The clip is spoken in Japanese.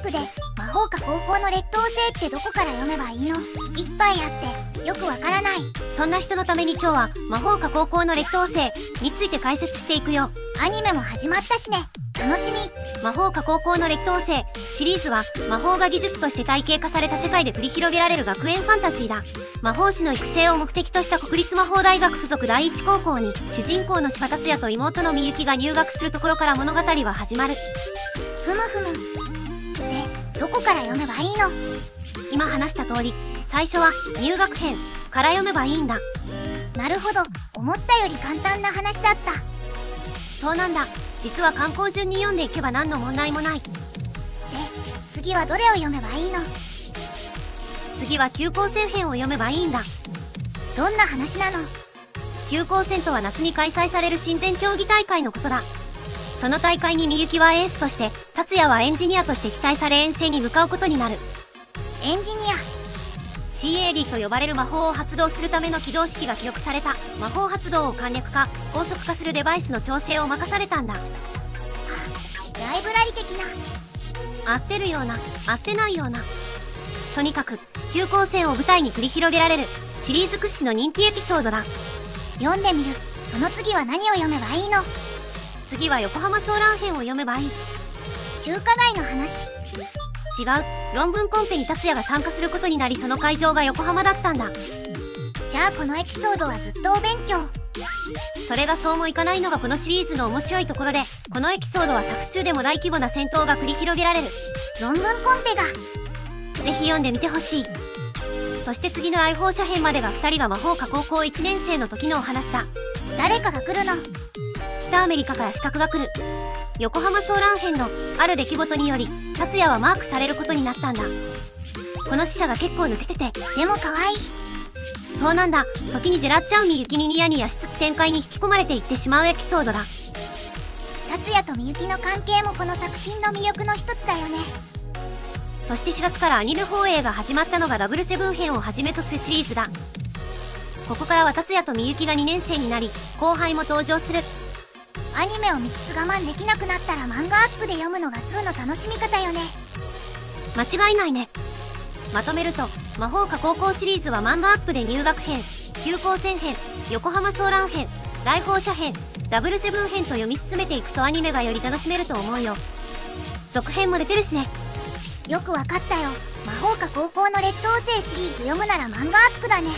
ップで魔法科高校の劣等生ってどこから読めばいいの？いっぱいあってよくわからない。そんな人のために今日は魔法科高校の劣等生について解説していくよ。アニメも始まったしね。楽しみ。魔法科高校の劣等生シリーズは魔法が技術として体系化された世界で繰り広げられる学園ファンタジーだ。魔法師の育成を目的とした国立魔法大学附属第一高校に主人公の柴達也と妹のみゆきが入学するところから物語は始まる。ふむふむ。でどこから読めばいいの？今話した通り最初は入学編から読めばいいんだ。なるほど。思ったより簡単な話だった。そうなんだ。実は観光順に読んでいけば何の問題もない。で次はどれを読めばいいの？次は休校戦編を読めばいいんだ。どんな話なの？休校戦とは夏に開催される親善競技大会のことだその大会にみゆきはエースとして達也はエンジニアとして期待され遠征に向かうことになる。エンジニア。CAD と呼ばれる魔法を発動するための起動式が記録された。魔法発動を簡略化高速化するデバイスの調整を任されたんだ。ライブラリ的な。合ってるような合ってないような。とにかく急行線を舞台に繰り広げられるシリーズ屈指の人気エピソードだ。読んでみる。その次は何を読めばいいの？次は横浜ソーラン編を読めばいい。中華街の話？違う。論文コンペに達也が参加することになりその会場が横浜だったんだ。じゃあこのエピソードはずっとお勉強。それがそうもいかないのがこのシリーズの面白いところでこのエピソードは作中でも大規模な戦闘が繰り広げられる。論文コンペが。ぜひ読んでみてほしい。そして次の来訪者編までが2人が魔法科高校1年生の時のお話だ。誰かが来るの北アメリカから資格が来る。横浜ソーラン編のある出来事により達也はマークされることになったんだ。この死者が結構抜けててでも可愛い。そうなんだ。時にジェラッチャウに雪にニヤニヤしつつ展開に引き込まれていってしまうエピソードだ。達也とみゆきの関係もこの作品の魅力の一つだよね。そして4月からアニメ放映が始まったのがダブルセブン編をはじめとするシリーズだ。ここからは達也とみゆきが2年生になり後輩も登場するアニメを見つつ我慢できなくなったら漫画アップで読むのが2の楽しみ方よね。間違いないね。まとめると魔法科高校シリーズは漫画アップで入学編休校戦編横浜ソーラン編来訪者編ダブルセブン編と読み進めていくとアニメがより楽しめると思うよ。続編も出てるしね。よくわかったよ。魔法科高校の劣等生シリーズ読むなら漫画アップだね